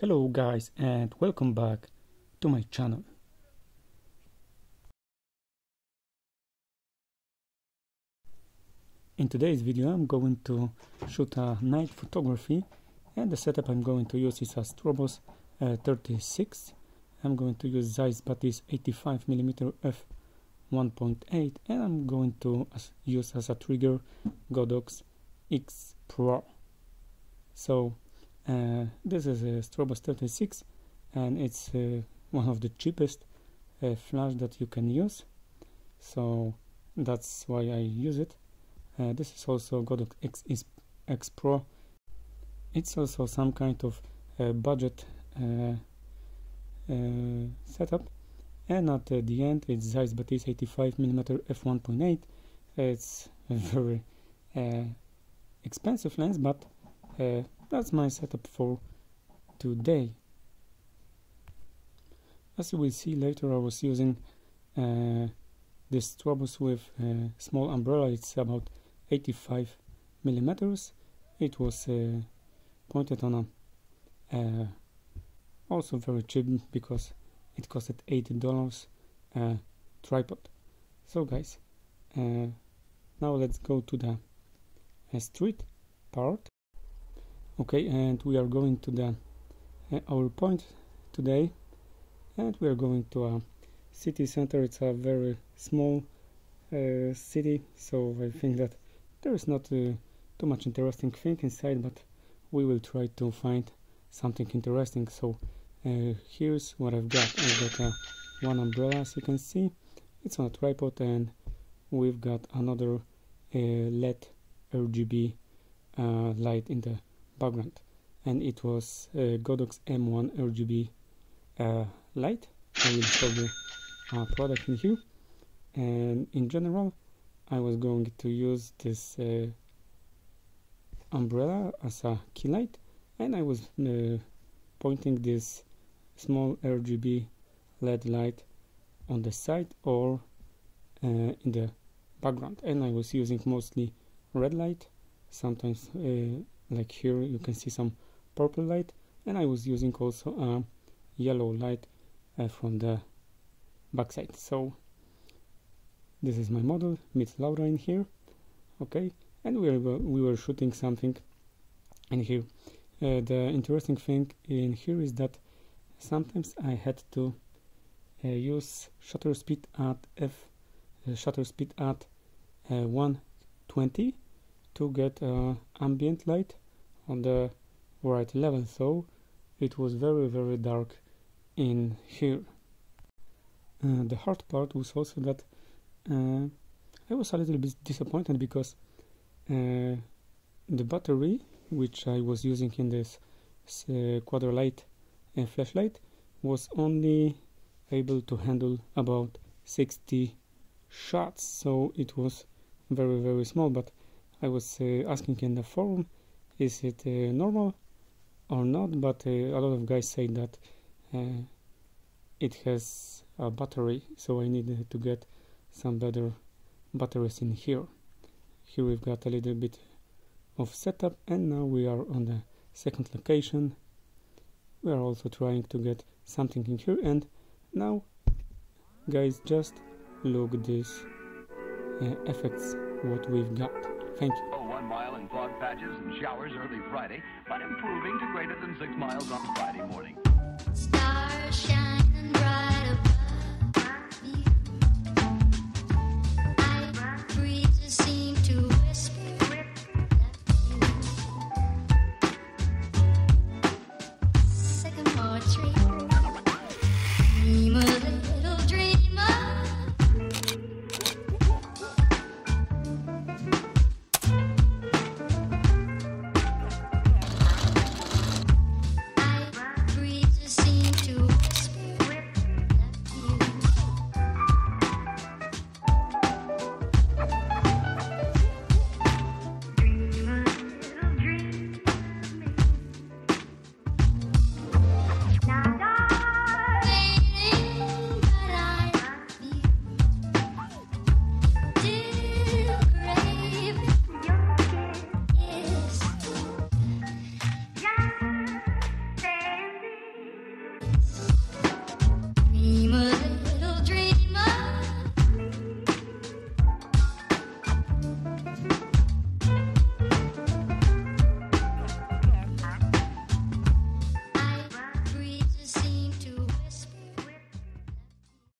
Hello guys and welcome back to my channel. In today's video I'm going to shoot a night photography and the setup I'm going to use is a Stroboss uh, 36. I'm going to use Zeiss Batis 85mm f 1.8 and I'm going to use as a trigger Godox X Pro. So uh, this is a Stroboss 36 and it's uh, one of the cheapest uh, flash that you can use. So that's why I use it. Uh, this is also Godox X, X Pro. It's also some kind of uh, budget setup. And at the end it's Zeiss Batis 85mm f1.8 it's a very expensive lens but that's my setup for today. As you will see later I was using uh, this Stroboss with a small umbrella. It's about 85 millimeters. It was uh, pointed on a uh, also very cheap because it costed 80 dollars uh, tripod. So guys uh, now let's go to the uh, street part okay and we are going to the uh, our point today. And we are going to a city center. It's a very small uh, city so I think that there is not uh, too much interesting thing inside but we will try to find something interesting. So uh, here's what I've got. I've got one umbrella as you can see. It's on a tripod and we've got another uh, LED RGB uh, light in the background. And it was uh, Godox M1 RGB uh, light. I will show you a product in here. And in general I was going to use this uh, umbrella as a key light. And I was uh, pointing this small RGB LED light on the side or uh, in the background. And I was using mostly red light sometimes uh, like here you can see some purple light and I was using also a yellow light uh, from the backside. So this is my model Miss Laura in here okay? And we were, we were shooting something in here. Uh, the interesting thing in here is that sometimes I had to uh, use shutter speed at f uh, shutter speed at uh, 120 to get uh, ambient light on the right level. So it was very very dark in here. Uh, the hard part was also that uh, I was a little bit disappointed because uh, the battery which I was using in this uh, Quadralite uh, flashlight was only able to handle about 60 shots. So it was very very small but I was uh, asking in the forum is it uh, normal or not? But uh, a lot of guys say that it has a battery so I need to get some better batteries in here. Here we've got a little bit of setup and now we are on the second location. We are also trying to get something in here and now guys just look this uh, effects what we've got thank you oh, one mile in fog patches and showers early Friday, but improving to greater than six miles on Friday morning.